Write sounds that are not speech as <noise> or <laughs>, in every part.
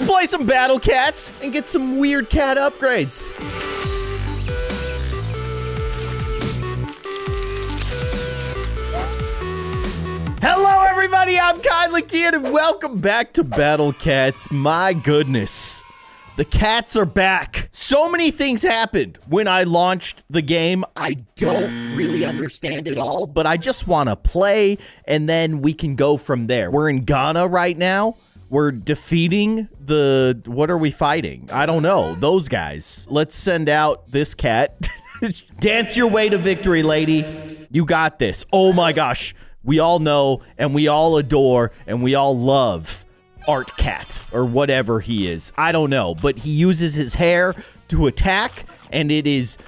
let's play some Battle Cats and get some weird cat upgrades. Hello, everybody. I'm Kindly Keyin, and welcome back to Battle Cats. My goodness. The cats are back. So many things happened when I launched the game. I don't really understand it all, but I just want to play and then we can go from there. We're in Ghana right now. We're defeating the. What are we fighting? I don't know. Those guys. Let's send out this cat. <laughs> Dance your way to victory, lady. You got this. Oh my gosh. We all know and we all adore and we all love Art Cat or whatever he is. I don't know, but he uses his hair to attack and it is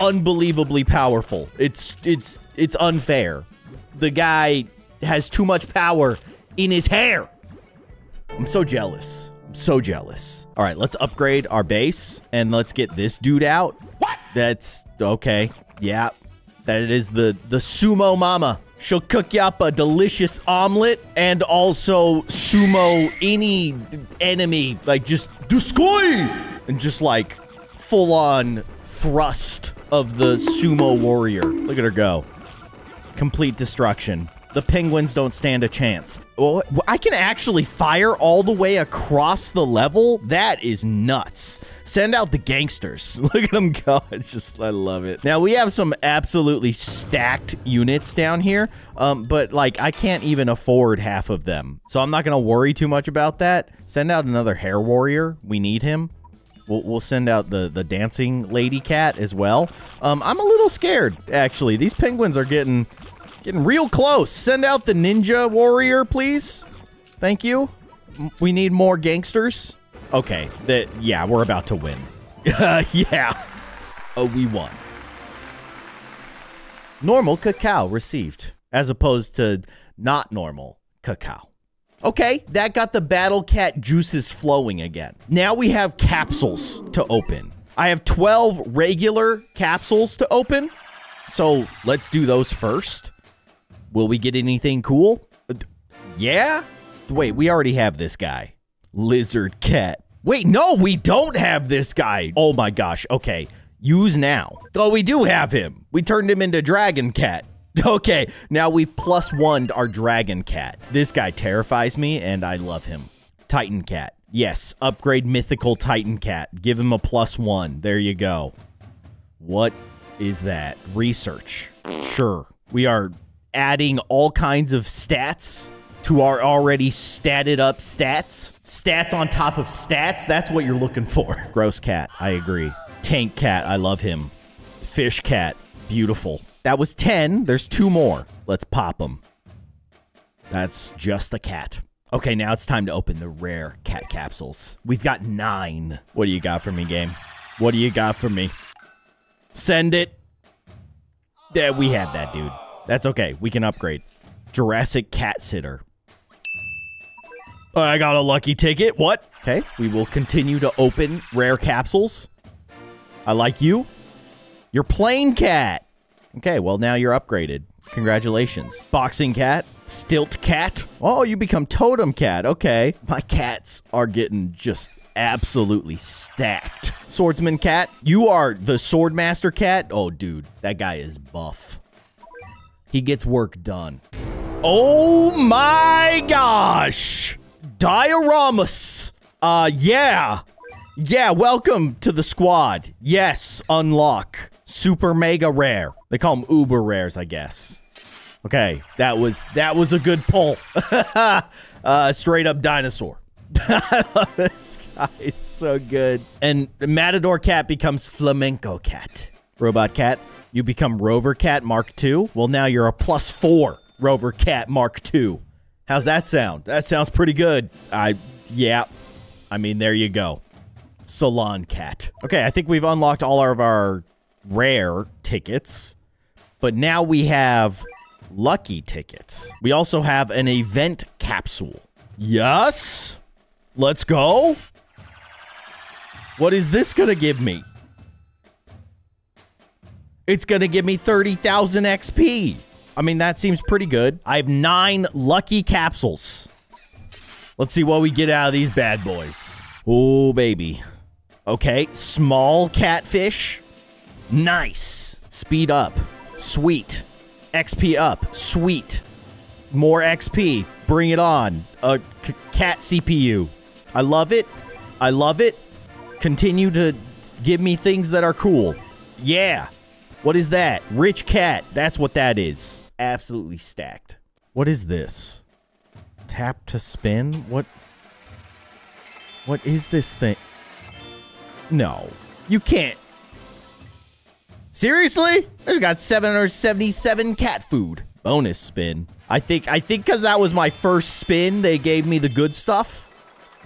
unbelievably powerful. It's it's it's unfair. The guy has too much power in his hair. I'm so jealous. I'm so jealous. All right, let's upgrade our base and let's get this dude out. What? That's okay. Yeah. That is the the sumo mama. She'll cook you up a delicious omelet and also sumo any enemy. Like just Dosukoi! And just like full on thrust of the sumo warrior. Look at her go. Complete destruction. The penguins don't stand a chance. Well, I can actually fire all the way across the level? That is nuts. Send out the gangsters. <laughs> Look at them go. <laughs> It's just, I love it. Now, we have some absolutely stacked units down here, um, but, like, I can't even afford half of them. So I'm not going to worry too much about that. Send out another hair warrior. We need him. We'll, we'll send out the, the dancing lady cat as well. Um, I'm a little scared, actually. These penguins are getting Getting real close. Send out the ninja warrior, please. Thank you. We need more gangsters. Okay, that yeah, we're about to win. <laughs> yeah. Oh, we won. Normal cacao received, as opposed to not normal cacao. Okay, that got the Battle Cat juices flowing again. Now we have capsules to open. I have 12 regular capsules to open, so let's do those first. Will we get anything cool? Uh, yeah? Wait, we already have this guy. Lizard cat. Wait, no, we don't have this guy. Oh my gosh. Okay. Use now. Oh, we do have him. We turned him into Dragon Cat. <laughs> Okay, now we've plus one our Dragon Cat. This guy terrifies me, and I love him. Titan Cat. Yes, upgrade Mythical Titan Cat. Give him a plus one. There you go. What is that? Research. Sure. We are adding all kinds of stats to our already statted up stats. Stats on top of stats, that's what you're looking for. <laughs> Gross cat, I agree. Tank cat, I love him. Fish cat, beautiful. That was 10. There's two more. Let's pop them. That's just a cat. Okay, now it's time to open the rare cat capsules. We've got nine. What do you got for me, game? What do you got for me? Send it. Yeah, we have that, dude. That's okay. We can upgrade. Jurassic Cat Sitter. I got a lucky ticket. What? Okay. We will continue to open rare capsules. I like you. You're plain cat. Okay, well, now you're upgraded. Congratulations. Boxing cat. Stilt cat. Oh, you become totem cat. Okay. My cats are getting just absolutely stacked. Swordsman cat. You are the swordmaster cat. Oh, dude. That guy is buff. He gets work done. Oh my gosh! Dioramos! Uh, yeah. Yeah, welcome to the squad. Yes, unlock. Super mega rare. They call them uber rares, I guess. Okay, that was that was a good pull. <laughs> uh, straight up dinosaur. <laughs> I love this guy. It's so good. And Matador Cat becomes Flamenco Cat. Robot Cat you become Rover Cat Mark II. Well, now you're a plus four Rover Cat Mark II. How's that sound? That sounds pretty good. I, yeah. I mean, there you go. Salon Cat. Okay, I think we've unlocked all of our rare tickets. But now we have lucky tickets. We also have an event capsule. Yes. Let's go. What is this to give me? It's going to give me 30,000 XP. I mean, that seems pretty good. I have nine lucky capsules. Let's see what we get out of these bad boys. Oh, baby. Okay, small catfish. Nice. Speed up. Sweet. XP up. Sweet. More XP. Bring it on. A cat CPU. I love it. I love it. Continue to give me things that are cool. Yeah. What is that? Rich cat. That's what that is. Absolutely stacked. What is this? Tap to spin? What? What is this thing? No. You can't. Seriously? I just got 777 cat food. Bonus spin. I think I think cuz that was my first spin, they gave me the good stuff.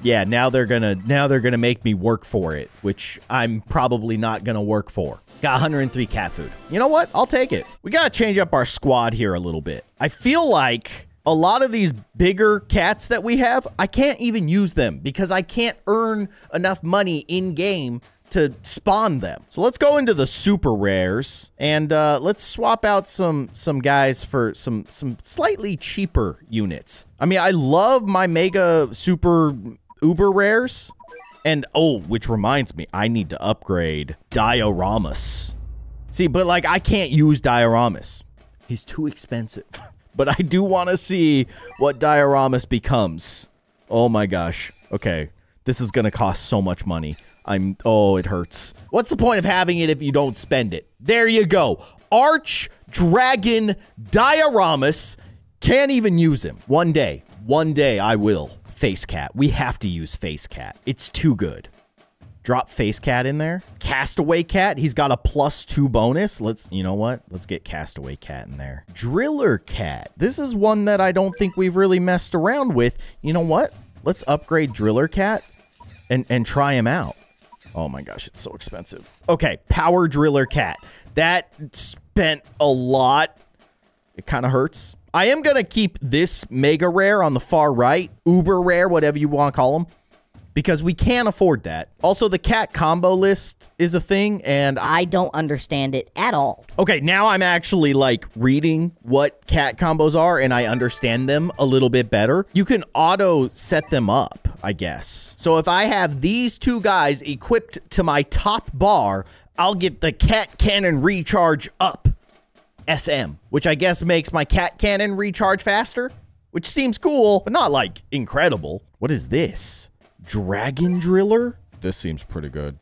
Yeah, now they're going to now they're going to make me work for it, which I'm probably not going to work for. Got 103 cat food. You know what? I'll take it. We got to change up our squad here a little bit. I feel like a lot of these bigger cats that we have, I can't even use them because I can't earn enough money in game to spawn them. So let's go into the super rares and uh, let's swap out some some guys for some some slightly cheaper units. I mean, I love my mega super uber rares. And oh, which reminds me, I need to upgrade Dioramos. See, but like I can't use Dioramos. He's too expensive. <laughs> but I do want to see what Dioramos becomes. Oh my gosh. Okay. This is going to cost so much money. I'm oh, it hurts. What's the point of having it if you don't spend it? There you go. Arch Dragon Dioramos. Can't even use him. One day. One day I will. Face Cat. We have to use Face Cat. It's too good. Drop Face Cat in there. Castaway Cat. He's got a plus two bonus. Let's, you know what? Let's get Castaway Cat in there. Driller Cat. This is one that I don't think we've really messed around with. You know what? Let's upgrade Driller Cat and, and try him out. Oh my gosh, it's so expensive. Okay, Power Driller Cat. That spent a lot. It kind of hurts. I am going to keep this mega rare on the far right, uber rare, whatever you want to call them, because we can't afford that. Also, the cat combo list is a thing, and I don't understand it at all. Okay, now I'm actually like reading what cat combos are, and I understand them a little bit better. You can auto set them up, I guess. So if I have these two guys equipped to my top bar, I'll get the cat cannon recharge up. SM, which I guess makes my cat cannon recharge faster, which seems cool, but not like incredible. What is this? Dragon Driller? This seems pretty good.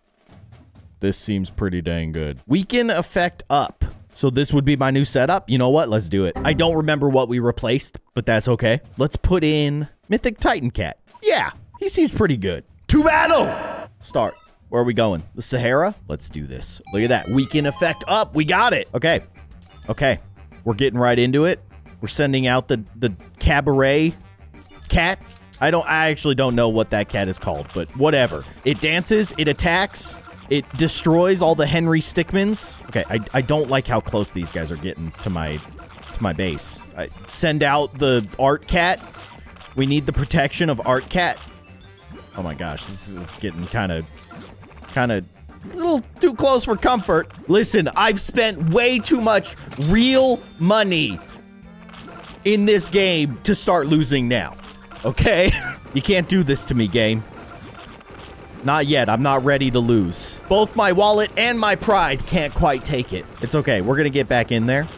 This seems pretty dang good. Weaken effect up. So this would be my new setup. You know what? Let's do it. I don't remember what we replaced, but that's okay. Let's put in Mythic Titan Cat. Yeah, he seems pretty good. To battle! Start. Where are we going? The Sahara? Let's do this. Look at that. Weaken effect up. We got it. Okay. Okay, we're getting right into it. We're sending out the the cabaret cat. I don't. I actually don't know what that cat is called, but whatever. It dances. It attacks. It destroys all the Henry Stickmins. Okay, I, I don't like how close these guys are getting to my to my base. I send out the art cat. We need the protection of art cat. Oh my gosh, this is getting kind of kind of a little too close for comfort. Listen, I've spent way too much real money in this game to start losing now. Okay? <laughs> you can't do this to me, game. Not yet. I'm not ready to lose. Both my wallet and my pride can't quite take it. It's okay. We're going to get back in there.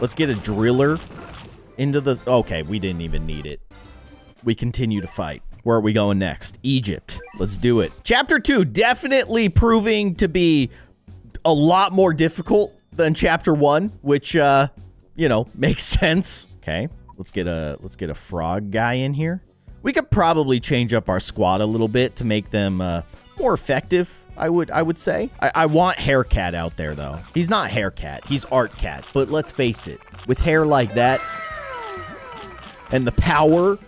Let's get a driller into the... Okay, we didn't even need it. We continue to fight. Where are we going next? Egypt. Let's do it. Chapter 2 definitely proving to be a lot more difficult than chapter 1, which uh, you know, <laughs> makes sense. Okay. Let's get a let's get a frog guy in here. We could probably change up our squad a little bit to make them uh, more effective. I would I would say. I, I want Haircat out there though. He's not Haircat. He's Art Cat. But let's face it, with hair like that and the power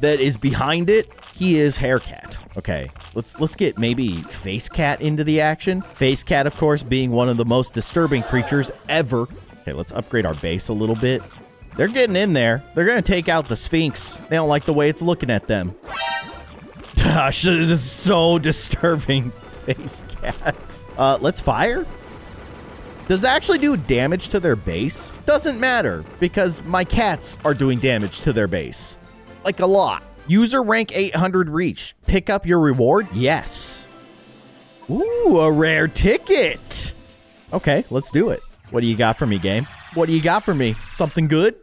that is behind it, he is Haircat. Okay, let's let's get maybe Face Cat into the action. Face Cat, of course, being one of the most disturbing creatures ever. Okay, let's upgrade our base a little bit. They're getting in there. They're gonna take out the Sphinx. They don't like the way it's looking at them. <laughs> Gosh, this is so disturbing. <laughs> Face Cat. Uh, let's fire. Does that actually do damage to their base? Doesn't matter, because my cats are doing damage to their base. Like a lot. User rank 800 reach. Pick up your reward? Yes. Ooh, a rare ticket. Okay, let's do it. What do you got for me, game? What do you got for me? Something good?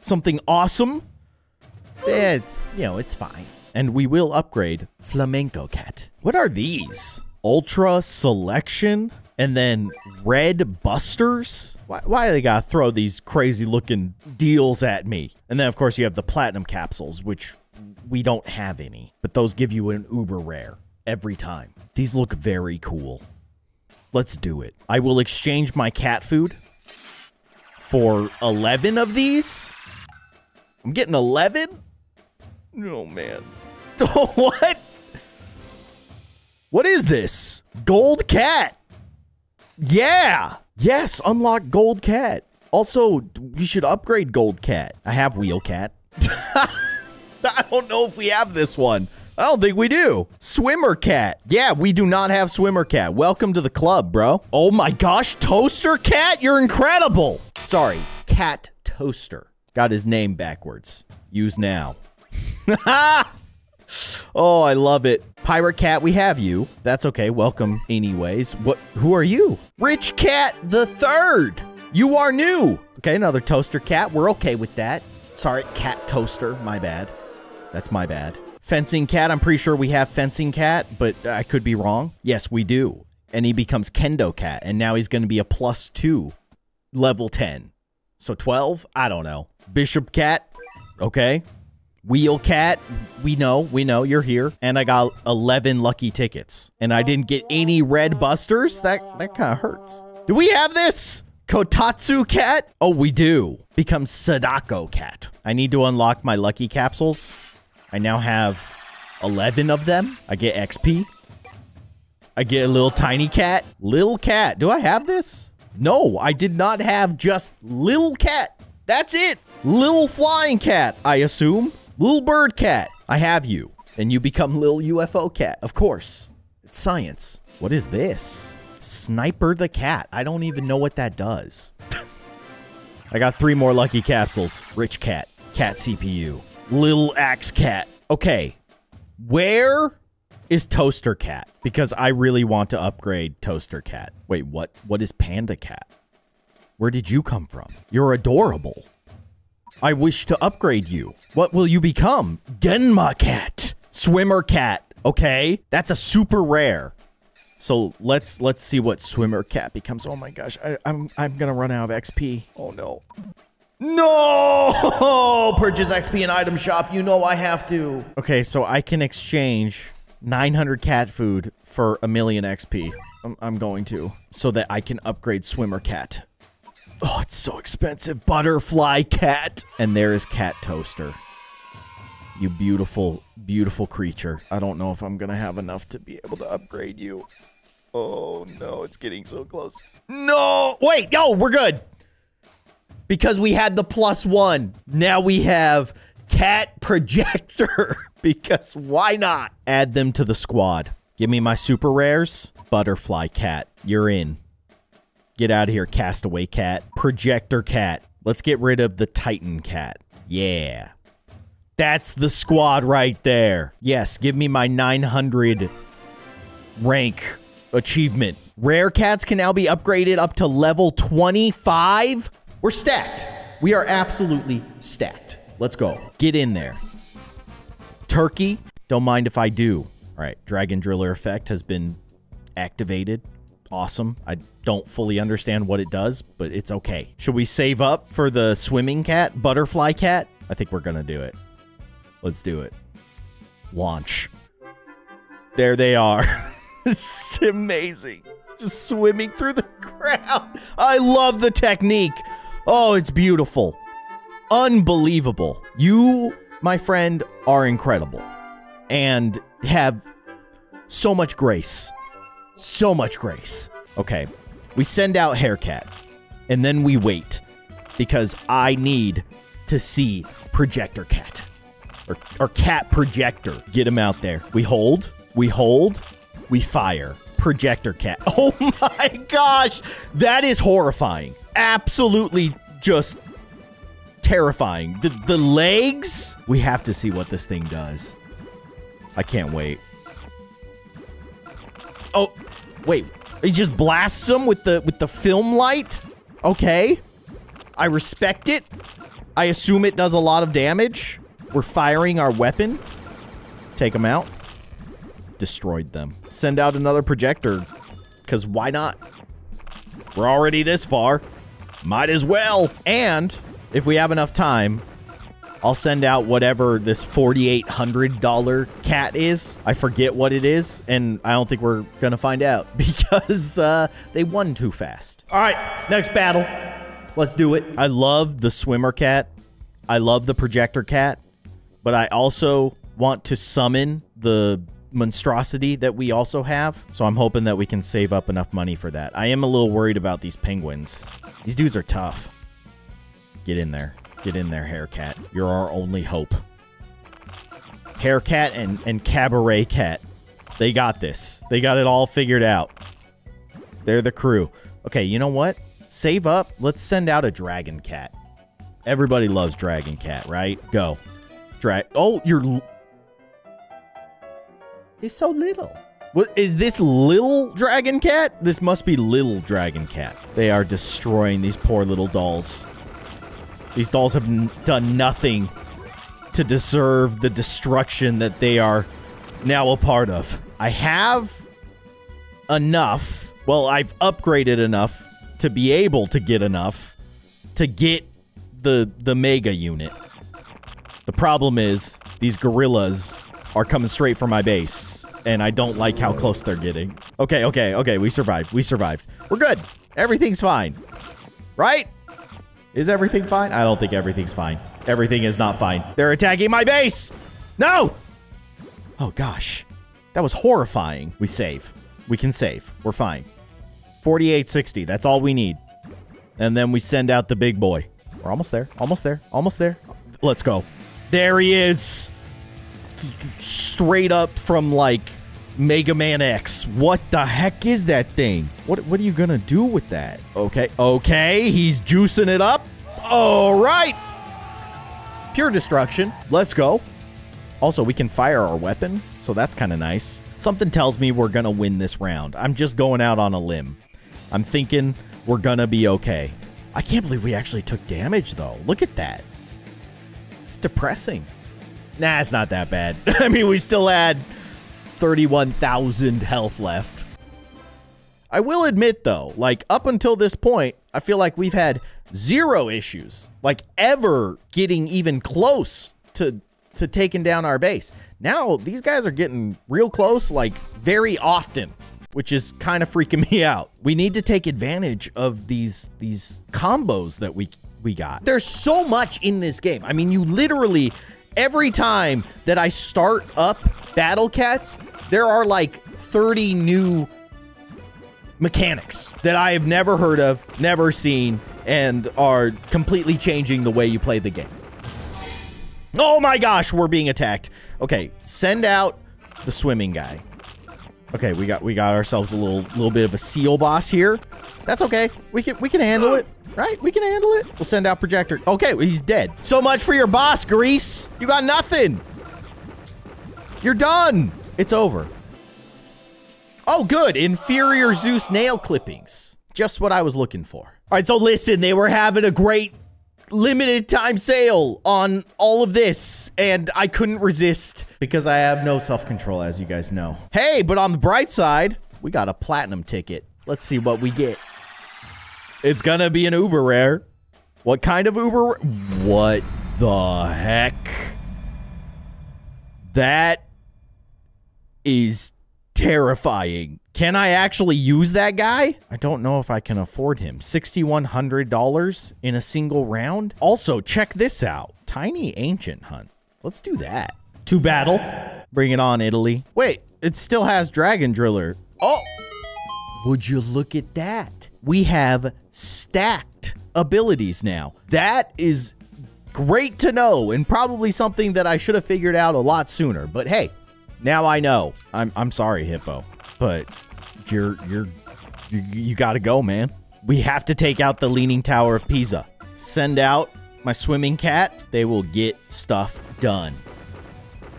Something awesome? It's, you know, it's fine. And we will upgrade Flamenco Cat. What are these? Ultra Selection? And then Red Busters? Why, why do they gotta throw these crazy looking deals at me? And then, of course, you have the Platinum Capsules, which we don't have any. But those give you an uber rare every time. These look very cool. Let's do it. I will exchange my cat food for 11 of these. I'm getting 11? Oh, man. <laughs> what? What is this? Gold cat. Yeah. Yes, unlock gold cat. Also, we should upgrade gold cat. I have wheel cat. <laughs> <laughs> I don't know if we have this one. I don't think we do. Swimmer cat. Yeah, we do not have swimmer cat. Welcome to the club, bro. Oh my gosh, toaster cat, you're incredible. Sorry, cat toaster. Got his name backwards. Use now. <laughs> oh, I love it. Pirate cat, we have you. That's okay. Welcome anyways. What who are you? Rich cat the third. You are new. Okay, another toaster cat. We're okay with that. Sorry, cat toaster. My bad. That's my bad. Fencing cat. I'm pretty sure we have fencing cat, but I could be wrong. Yes, we do. And he becomes kendo cat, and now he's going to be a plus two, level 10. So 12? I don't know. Bishop cat. Okay. Wheel cat. We know. We know you're here. And I got 11 lucky tickets. And I didn't get any red busters. That, that kind of hurts. Do we have this? Kotatsu cat? Oh, we do. Becomes Sadako cat. I need to unlock my lucky capsules. I now have 11 of them. I get XP. I get a little tiny cat. Little cat. Do I have this? No, I did not have just little cat. That's it. Little flying cat, I assume. Little bird cat. I have you. And you become little UFO cat. Of course. It's science. What is this? Sniper the cat. I don't even know what that does. <laughs> I got three more lucky capsules. Rich cat. Cat CPU. Little axe cat. Okay. Where is Toaster Cat? Because I really want to upgrade Toaster Cat. Wait, what? What is Panda Cat? Where did you come from? You're adorable. I wish to upgrade you. What will you become? Genma Cat. Swimmer Cat. Okay. That's a super rare. So let's let's see what Swimmer Cat becomes. Oh my gosh, I, I'm I'm gonna run out of XP. Oh no. No! <laughs> Purchase XP in item shop. You know I have to. Okay, so I can exchange 900 cat food for a million XP. I'm, I'm going to. So that I can upgrade Swimmer Cat. Oh, it's so expensive. Butterfly Cat. And there is Cat Toaster. You beautiful, beautiful creature. I don't know if I'm going to have enough to be able to upgrade you. Oh, no. It's getting so close. No! Wait! No, we're good because we had the plus one. Now we have cat <laughs> projector because why not? Add them to the squad. Give me my super rares. Butterfly cat, you're in. Get out of here, castaway cat. Projector cat. Let's get rid of the Titan cat. Yeah. That's the squad right there. Yes, give me my 900 rank achievement. Rare cats can now be upgraded up to level 25. We're stacked. We are absolutely stacked. Let's go. Get in there. Turkey, don't mind if I do. All right, Dragon Driller effect has been activated. Awesome. I don't fully understand what it does, but it's okay. Should we save up for the swimming cat, butterfly cat? I think we're going to do it. Let's do it. Launch. There they are. <laughs> it's amazing. Just swimming through the <laughs> crowd. I love the technique. Oh, it's beautiful. Unbelievable. You, my friend, are incredible and have so much grace. So much grace. Okay, we send out Haircat and then we wait because I need to see Projector Cat or, or Cat Projector. Get him out there. We hold, we hold, we fire. Projector Cat. <laughs> Oh my gosh, that is horrifying absolutely just terrifying. The, the legs? We have to see what this thing does. I can't wait. Oh, wait. He just blasts them with the with the film light? Okay. I respect it. I assume it does a lot of damage. We're firing our weapon. Take them out. Destroyed them. Send out another projector. Because why not? We're already this far. Might as well. And if we have enough time, I'll send out whatever this $4,800 cat is. I forget what it is, and I don't think we're going to find out <laughs> because uh, they won too fast. All right, next battle. Let's do it. I love the swimmer cat. I love the projector cat, but I also want to summon the monstrosity that we also have. So I'm hoping that we can save up enough money for that. I am a little worried about these penguins. These dudes are tough. Get in there. Get in there, Haircat. You're our only hope. Haircat and, and Cabaret Cat. They got this. They got it all figured out. They're the crew. Okay, you know what? Save up. Let's send out a Dragon Cat. Everybody loves Dragon Cat, right? Go. Drag. Oh, you're. He's so little. What is this little dragon cat? This must be little dragon cat. They are destroying these poor little dolls. These dolls have done nothing to deserve the destruction that they are now a part of. I have enough. Well, I've upgraded enough to be able to get enough to get the the mega unit. The problem is these gorillas are coming straight for my base, and I don't like how close they're getting. Okay, okay, okay, we survived. We survived. We're good. Everything's fine. Right? Is everything fine? I don't think everything's fine. Everything is not fine. They're attacking my base! No! Oh, gosh. That was horrifying. We save. We can save. We're fine. 4860. That's all we need. And then we send out the big boy. We're almost there. Almost there. Almost there. Let's go. There he is. Straight up from, like, Mega Man X. What the heck is that thing? What what are you gonna do with that? Okay, okay, he's juicing it up. All right. Pure destruction. Let's go. Also, we can fire our weapon, so that's kind of nice. Something tells me we're gonna win this round. I'm just going out on a limb. I'm thinking we're gonna be okay. I can't believe we actually took damage, though. Look at that. It's depressing. Nah, it's not that bad. <laughs> I mean, we still had 31,000 health left. I will admit, though, like up until this point, I feel like we've had zero issues, like ever getting even close to to taking down our base. Now these guys are getting real close, like very often, which is kind of freaking <laughs> me out. We need to take advantage of these these combos that we we got. There's so much in this game. I mean, you literally every time that I start up Battle Cats, there are like 30 new mechanics that I have never heard of, never seen, and are completely changing the way you play the game. Oh my gosh, we're being attacked. Okay, send out the swimming guy. Okay, we got we got ourselves a little little bit of a seal boss here. That's okay. We can we can handle it. Right? We can handle it. We'll send out projector. Okay, well, he's dead. So much for your boss, Grease. You got nothing. You're done. It's over. Oh, good. Inferior Zeus nail clippings. Just what I was looking for. All right, so listen, they were having a great limited time sale on all of this, and I couldn't resist because I have no self control, as you guys know. Hey, but on the bright side, we got a platinum ticket. Let's see what we get. It's gonna be an uber rare. What kind of uber? What the heck? That is terrifying. Can I actually use that guy? I don't know if I can afford him. $6,100 in a single round? Also, check this out. Tiny Ancient Hunt. Let's do that. To battle. Bring it on, Italy. Wait, it still has Dragon Driller. Oh! Would you look at that? We have stacked abilities now. That is great to know and probably something that I should have figured out a lot sooner. But hey, now I know. I'm I'm sorry, Hippo, but you're you're you, you got to go, man. We have to take out the Leaning Tower of Pisa. Send out my swimming cat, they will get stuff done.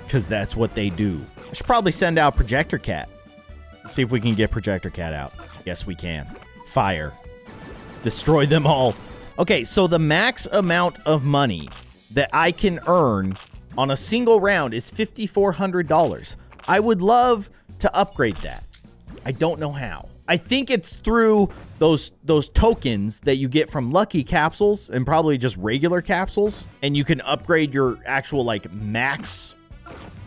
Because that's what they do. I should probably send out Projector Cat. See if we can get Projector Cat out. Yes, we can. Fire. Destroy them all. Okay, so the max amount of money that I can earn on a single round is $5,400. I would love to upgrade that. I don't know how. I think it's through those those tokens that you get from lucky capsules and probably just regular capsules and you can upgrade your actual like max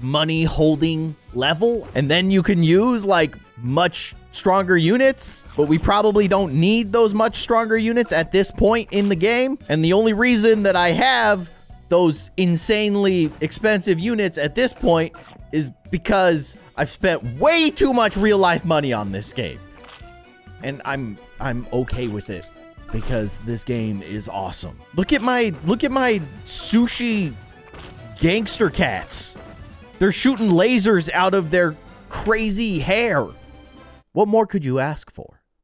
money holding level and then you can use like much stronger units but we probably don't need those much stronger units at this point in the game and the only reason that I have those insanely expensive units at this point is because I've spent way too much real life money on this game and I'm I'm okay with it because this game is awesome. Look at my look at my sushi gangster cats. They're shooting lasers out of their crazy hair. What more could you ask for?